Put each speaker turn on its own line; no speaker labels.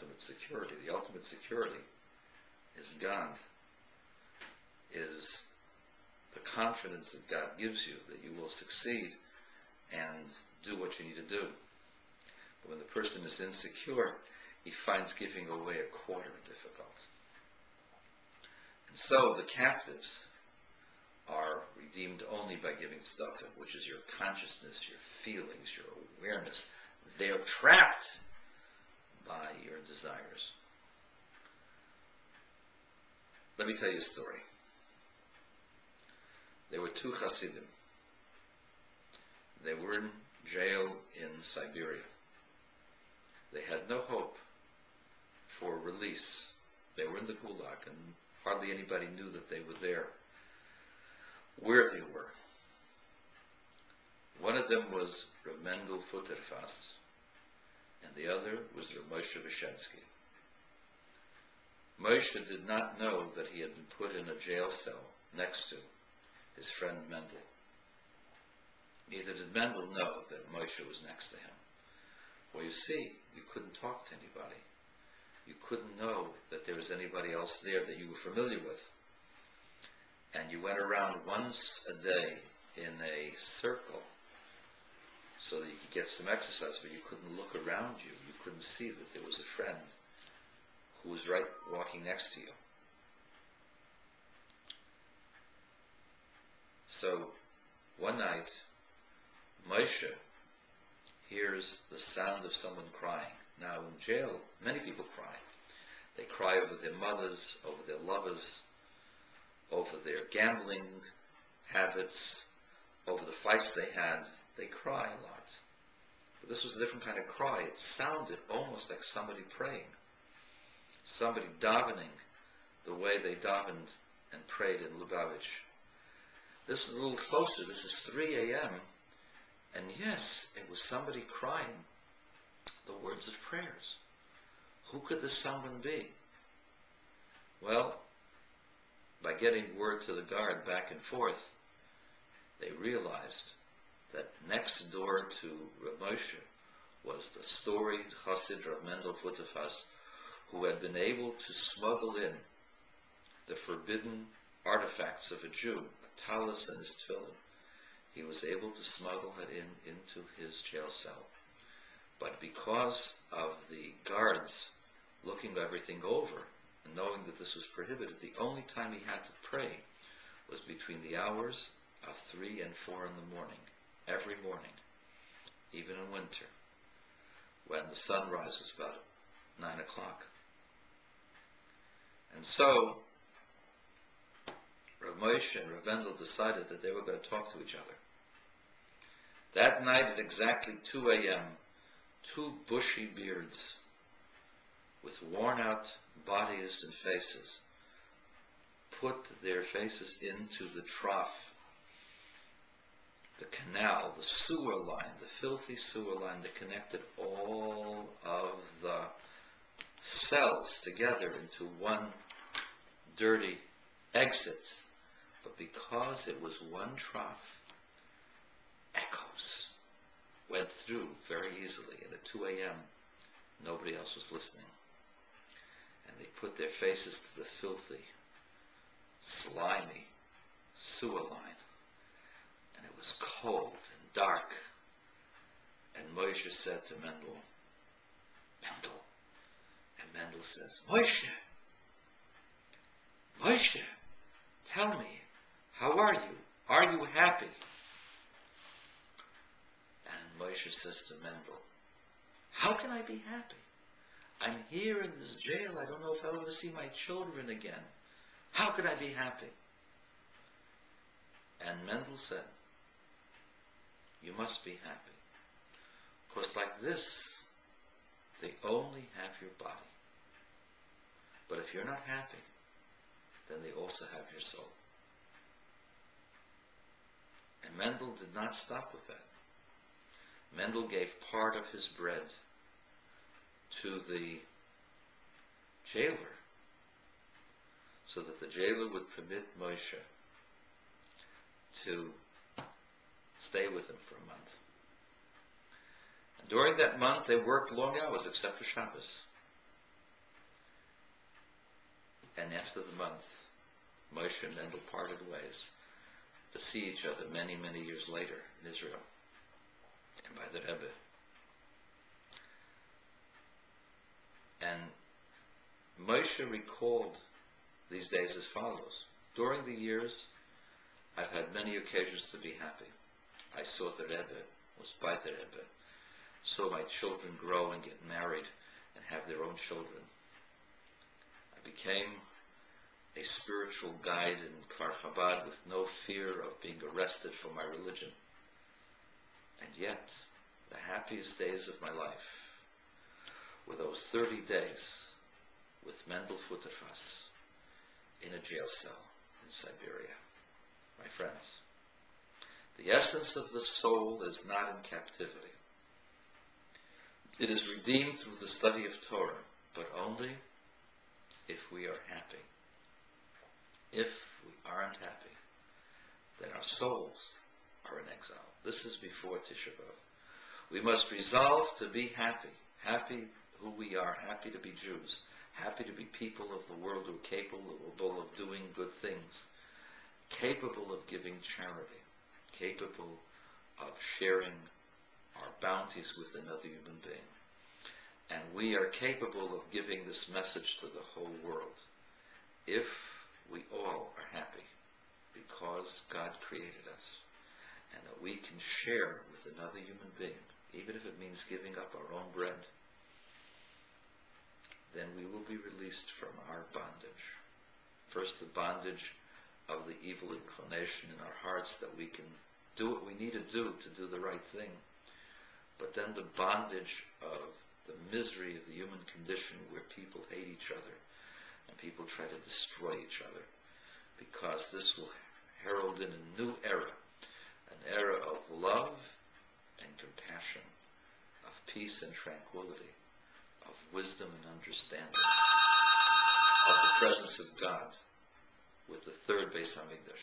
ultimate security. The ultimate security is God, is the confidence that God gives you that you will succeed and do what you need to do. But when the person is insecure, he finds giving away a quarter difficult. And so the captives are redeemed only by giving tzedakah, which is your consciousness, your feelings, your awareness. They're trapped by your desires. Let me tell you a story. There were two Hasidim. They were in jail in Siberia. They had no hope for release. They were in the Gulag, and hardly anybody knew that they were there, where they were. One of them was Rav Mendel Futterfass, and the other was Moshe Vishensky. Moshe did not know that he had been put in a jail cell next to his friend Mendel. Neither did Mendel know that Moshe was next to him. Well, you see, you couldn't talk to anybody. You couldn't know that there was anybody else there that you were familiar with. And you went around once a day in a circle so that you could get some exercise, but you couldn't look around you. You couldn't see that there was a friend who was right walking next to you. So one night, Moshe hears the sound of someone crying. Now in jail, many people cry. They cry over their mothers, over their lovers, over their gambling habits, over the fights they had. They cry a lot. But this was a different kind of cry. It sounded almost like somebody praying. Somebody davening the way they davened and prayed in Lubavitch. This is a little closer. This is 3 a.m. And yes, it was somebody crying the words of prayers. Who could this someone be? Well, by getting word to the guard back and forth, they realized that next door to Rav Moshe was the storied Chassid Rav Mendel Futterfass, who had been able to smuggle in the forbidden artifacts of a Jew, tallis and his tefillin. He was able to smuggle it in into his jail cell. But because of the guards looking everything over and knowing that this was prohibited, the only time he had to pray was between the hours of 3 and 4 in the morning, every morning, even in winter, when the sun rises about 9 o'clock. And so, Rav Moshe and Rav Mendel decided that they were going to talk to each other. That night at exactly 2 a.m., two bushy beards with worn out bodies and faces put their faces into the trough, the canal, the sewer line, the filthy sewer line that connected all of the cells together into one dirty exit but because it was one trough, echoes went through very easily. And at 2 a.m., nobody else was listening. And they put their faces to the filthy, slimy sewer line. And it was cold and dark. And Moshe said to Mendel, Mendel. And Mendel says, Moshe, Moshe, tell me, how are you? Are you happy? And Moshe says to Mendel, How can I be happy? I'm here in this jail. I don't know if I'll ever see my children again. How can I be happy? And Mendel said, You must be happy. Because like this, they only have your body. But if you're not happy, then they also have your soul. And Mendel did not stop with that. Mendel gave part of his bread to the jailer so that the jailer would permit Moshe to stay with him for a month. And during that month, they worked long hours except for Shabbos. And after the month, Moshe and Mendel parted ways to see each other many, many years later in Israel and by the Rebbe. And Moshe recalled these days as follows. During the years, I've had many occasions to be happy. I saw the Rebbe, was by the Rebbe, saw my children grow and get married and have their own children. I became a spiritual guide in Kfar Chabad with no fear of being arrested for my religion. And yet, the happiest days of my life were those 30 days with Mendel Futterfass in a jail cell in Siberia. My friends, the essence of the soul is not in captivity. It is redeemed through the study of Torah, but only if we are happy. If we aren't happy, then our souls are in exile. This is before Tisha B'Av. We must resolve to be happy, happy who we are, happy to be Jews, happy to be people of the world who are capable of doing good things, capable of giving charity, capable of sharing our bounties with another human being. And we are capable of giving this message to the whole world if we all are happy because God created us and that we can share with another human being, even if it means giving up our own bread then we will be released from our bondage. First, the bondage of the evil inclination in our hearts that we can do what we need to do to do the right thing. But then the bondage of the misery of the human condition where people hate each other and people try to destroy each other. Because this will herald in a new era, an era of love and compassion, of peace and tranquility of wisdom and understanding of the presence of God with the third Beis Hamikdash.